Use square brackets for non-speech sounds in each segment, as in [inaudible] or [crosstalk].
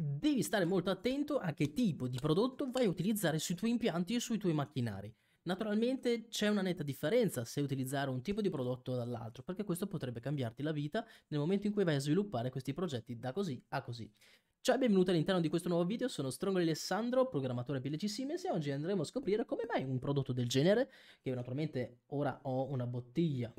devi stare molto attento a che tipo di prodotto vai a utilizzare sui tuoi impianti e sui tuoi macchinari. Naturalmente c'è una netta differenza se utilizzare un tipo di prodotto dall'altro, perché questo potrebbe cambiarti la vita nel momento in cui vai a sviluppare questi progetti da così a così. Ciao e benvenuti all'interno di questo nuovo video, sono Strongoli Alessandro, programmatore PLC Siemens e oggi andremo a scoprire come mai un prodotto del genere, che naturalmente ora ho una bottiglia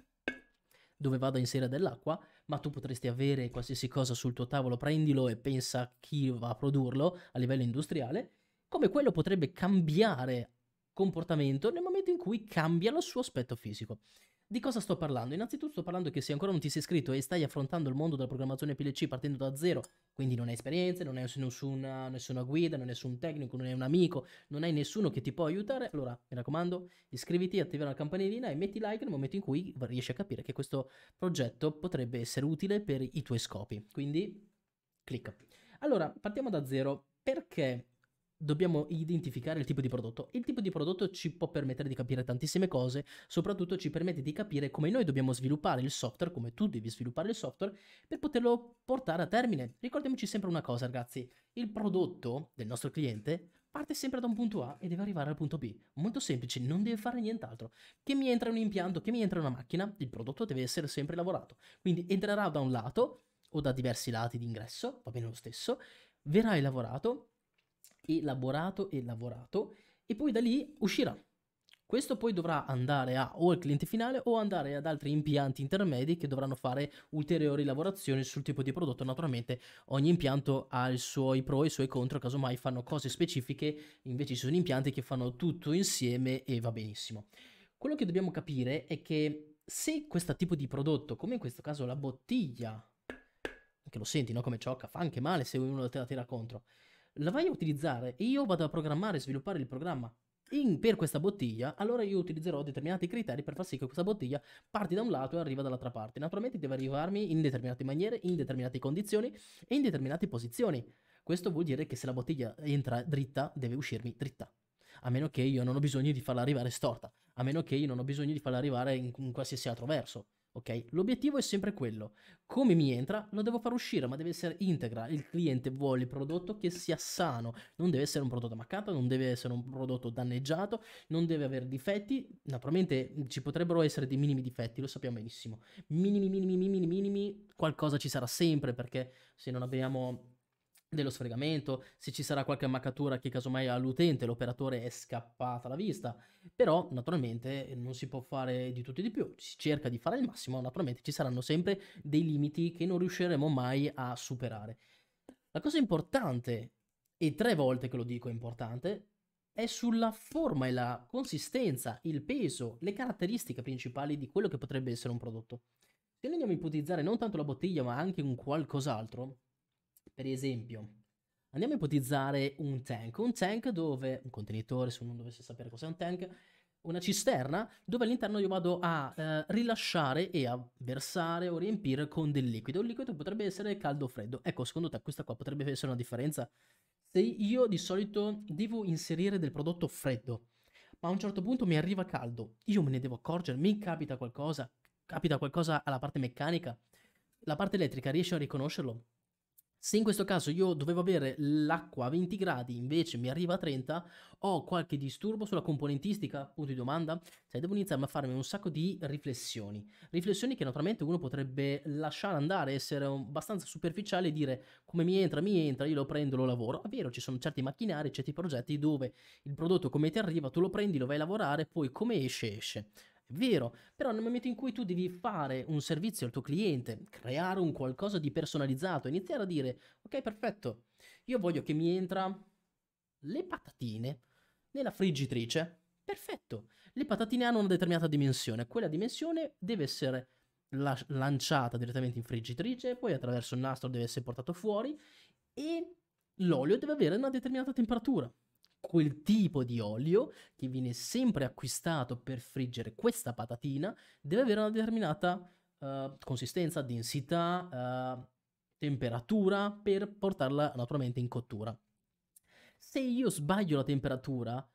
dove vado a inserire dell'acqua, ma tu potresti avere qualsiasi cosa sul tuo tavolo, prendilo e pensa a chi va a produrlo a livello industriale, come quello potrebbe cambiare comportamento nel momento in cui cambia lo suo aspetto fisico. Di cosa sto parlando? Innanzitutto sto parlando che se ancora non ti sei iscritto e stai affrontando il mondo della programmazione PLC partendo da zero, quindi non hai esperienze, non hai nessuna, nessuna guida, non hai nessun tecnico, non hai un amico, non hai nessuno che ti può aiutare, allora mi raccomando iscriviti, attiva la campanellina e metti like nel momento in cui riesci a capire che questo progetto potrebbe essere utile per i tuoi scopi. Quindi clicca. Allora, partiamo da zero. Perché dobbiamo identificare il tipo di prodotto. Il tipo di prodotto ci può permettere di capire tantissime cose, soprattutto ci permette di capire come noi dobbiamo sviluppare il software, come tu devi sviluppare il software, per poterlo portare a termine. Ricordiamoci sempre una cosa, ragazzi, il prodotto del nostro cliente parte sempre da un punto A e deve arrivare al punto B. Molto semplice, non deve fare nient'altro. Che mi entra un impianto, che mi entra una macchina, il prodotto deve essere sempre lavorato. Quindi entrerà da un lato o da diversi lati di ingresso, va bene lo stesso, verrà lavorato elaborato e lavorato e poi da lì uscirà. Questo poi dovrà andare a o al cliente finale o andare ad altri impianti intermedi che dovranno fare ulteriori lavorazioni sul tipo di prodotto. Naturalmente ogni impianto ha i suoi pro e i suoi contro, casomai fanno cose specifiche, invece ci sono impianti che fanno tutto insieme e va benissimo. Quello che dobbiamo capire è che se questo tipo di prodotto, come in questo caso la bottiglia, che lo senti, no? Come ciocca, fa anche male se uno te la tira contro la vai a utilizzare e io vado a programmare e sviluppare il programma in, per questa bottiglia, allora io utilizzerò determinati criteri per far sì che questa bottiglia parti da un lato e arriva dall'altra parte. Naturalmente deve arrivarmi in determinate maniere, in determinate condizioni e in determinate posizioni. Questo vuol dire che se la bottiglia entra dritta, deve uscirmi dritta. A meno che io non ho bisogno di farla arrivare storta, a meno che io non ho bisogno di farla arrivare in, in qualsiasi altro verso. Ok? L'obiettivo è sempre quello. Come mi entra, lo devo far uscire, ma deve essere integra. Il cliente vuole il prodotto che sia sano. Non deve essere un prodotto maccato, non deve essere un prodotto danneggiato, non deve avere difetti. Naturalmente ci potrebbero essere dei minimi difetti, lo sappiamo benissimo. Minimi, minimi, minimi, minimi, qualcosa ci sarà sempre perché se non abbiamo dello sfregamento, se ci sarà qualche ammaccatura che casomai all'utente l'operatore è scappata alla vista, però naturalmente non si può fare di tutto e di più, si cerca di fare il massimo, naturalmente ci saranno sempre dei limiti che non riusciremo mai a superare. La cosa importante, e tre volte che lo dico è importante, è sulla forma e la consistenza, il peso, le caratteristiche principali di quello che potrebbe essere un prodotto. Se noi andiamo a ipotizzare non tanto la bottiglia ma anche un qualcos'altro, per esempio, andiamo a ipotizzare un tank, un tank dove, un contenitore, se uno dovesse sapere cos'è un tank, una cisterna dove all'interno io vado a eh, rilasciare e a versare o riempire con del liquido. Il liquido potrebbe essere caldo o freddo. Ecco, secondo te questa qua potrebbe essere una differenza? Se io di solito devo inserire del prodotto freddo, ma a un certo punto mi arriva caldo, io me ne devo accorgere, mi capita qualcosa, capita qualcosa alla parte meccanica, la parte elettrica riesce a riconoscerlo? Se in questo caso io dovevo avere l'acqua a 20 gradi, invece mi arriva a 30, ho qualche disturbo sulla componentistica? Punto di domanda. Cioè, devo iniziare a farmi un sacco di riflessioni. Riflessioni che naturalmente uno potrebbe lasciare andare, essere abbastanza superficiale e dire come mi entra, mi entra, io lo prendo, lo lavoro. È vero, ci sono certi macchinari, certi progetti dove il prodotto come ti arriva, tu lo prendi, lo vai a lavorare, poi come esce, esce. Vero, però nel momento in cui tu devi fare un servizio al tuo cliente, creare un qualcosa di personalizzato, iniziare a dire, ok, perfetto, io voglio che mi entra le patatine nella friggitrice, perfetto, le patatine hanno una determinata dimensione, quella dimensione deve essere la- lanciata direttamente in friggitrice, poi attraverso il nastro deve essere portato fuori e l'olio deve avere una determinata temperatura quel tipo di olio che viene sempre acquistato per friggere questa patatina deve avere una determinata uh, consistenza, densità, uh, temperatura per portarla naturalmente in cottura. Se io sbaglio la temperatura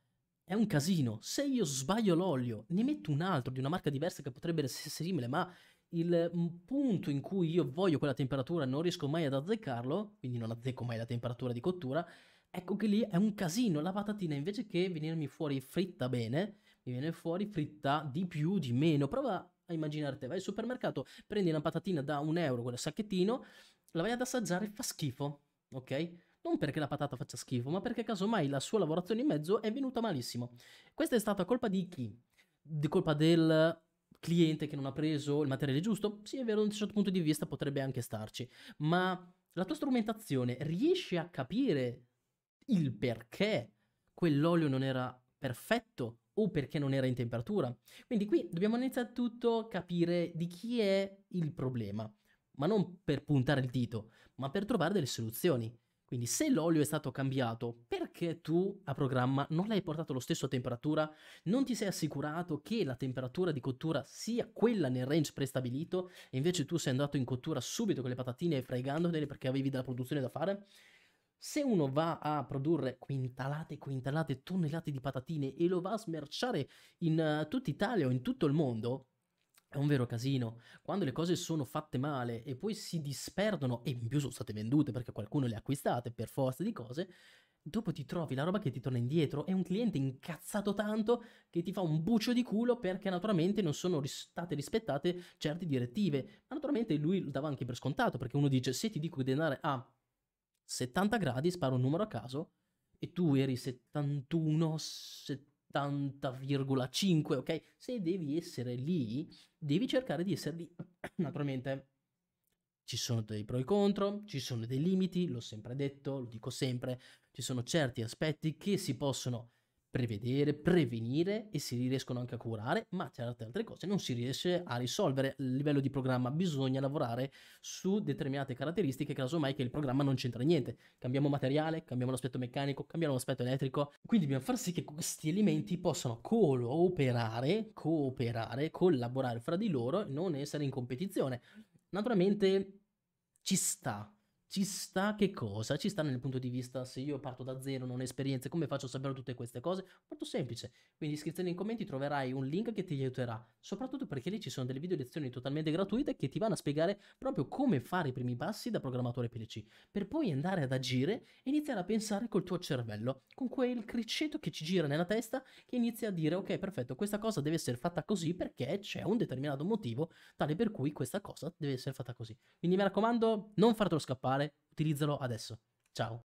è un casino. Se io sbaglio l'olio, ne metto un altro di una marca diversa che potrebbe essere simile, ma il mm, punto in cui io voglio quella temperatura non riesco mai ad azzeccarlo, quindi non azzecco mai la temperatura di cottura, ecco che lì è un casino. La patatina invece che venirmi fuori fritta bene, mi viene fuori fritta di più, di meno. Prova a immaginare te, vai al supermercato, prendi una patatina da un euro, quel sacchettino, la vai ad assaggiare, fa schifo, ok? Non perché la patata faccia schifo, ma perché casomai la sua lavorazione in mezzo è venuta malissimo. Questa è stata colpa di chi? Di colpa del cliente che non ha preso il materiale giusto? Sì, è vero, da un certo punto di vista potrebbe anche starci, ma la tua strumentazione riesce a capire il perché quell'olio non era perfetto o perché non era in temperatura. Quindi qui dobbiamo innanzitutto capire di chi è il problema, ma non per puntare il dito, ma per trovare delle soluzioni. Quindi se l'olio è stato cambiato, perché tu a programma non l'hai portato allo stesso a temperatura? Non ti sei assicurato che la temperatura di cottura sia quella nel range prestabilito e invece tu sei andato in cottura subito con le patatine fregandole perché avevi della produzione da fare? Se uno va a produrre quintalate quintalate, tonnellate di patatine e lo va a smerciare in uh, tutta Italia o in tutto il mondo, è un vero casino. Quando le cose sono fatte male e poi si disperdono e in più sono state vendute perché qualcuno le ha acquistate per forza di cose, dopo ti trovi la roba che ti torna indietro e un cliente incazzato tanto che ti fa un bucio di culo perché naturalmente non sono state rispettate certe direttive. Ma naturalmente lui lo dava anche per scontato perché uno dice se ti dico di andare a 70 gradi, sparo un numero a caso, e tu eri 71, 70,5, ok? Se devi essere lì, devi cercare di essere lì. [clears throat] Naturalmente ci sono dei pro e contro, ci sono dei limiti, l'ho sempre detto, lo dico sempre, ci sono certi aspetti che si possono prevedere, prevenire e si riescono anche a curare, ma certe altre cose non si riesce a risolvere. A livello di programma bisogna lavorare su determinate caratteristiche, casomai che il programma non c'entra niente. Cambiamo materiale, cambiamo l'aspetto meccanico, cambiamo l'aspetto elettrico, quindi dobbiamo far sì che questi elementi possano cooperare, cooperare, collaborare fra di loro e non essere in competizione. Naturalmente ci sta ci sta che cosa? Ci sta nel punto di vista se io parto da zero, non ho esperienze, come faccio a sapere tutte queste cose? Molto semplice. Quindi iscrizione in commenti troverai un link che ti aiuterà, soprattutto perché lì ci sono delle video lezioni totalmente gratuite che ti vanno a spiegare proprio come fare i primi passi da programmatore PLC, per poi andare ad agire e iniziare a pensare col tuo cervello, con quel criceto che ci gira nella testa che inizia a dire ok, perfetto, questa cosa deve essere fatta così perché c'è un determinato motivo tale per cui questa cosa deve essere fatta così. Quindi mi raccomando, non fartelo scappare utilizzalo adesso. Ciao.